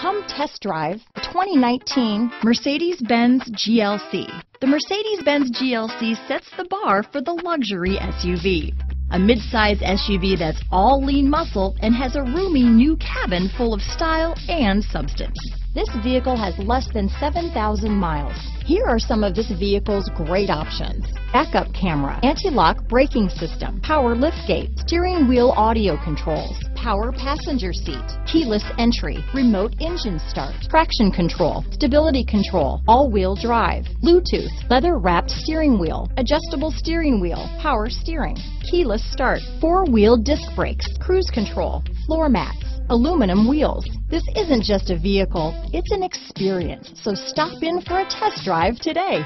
Come test drive 2019 Mercedes-Benz GLC. The Mercedes-Benz GLC sets the bar for the luxury SUV. A midsize SUV that's all lean muscle and has a roomy new cabin full of style and substance. This vehicle has less than 7,000 miles. Here are some of this vehicle's great options. Backup camera, anti-lock braking system, power liftgate, steering wheel audio controls, power passenger seat, keyless entry, remote engine start, traction control, stability control, all-wheel drive, Bluetooth, leather-wrapped steering wheel, adjustable steering wheel, power steering, keyless start, four-wheel disc brakes, cruise control, floor mats, aluminum wheels. This isn't just a vehicle, it's an experience, so stop in for a test drive today.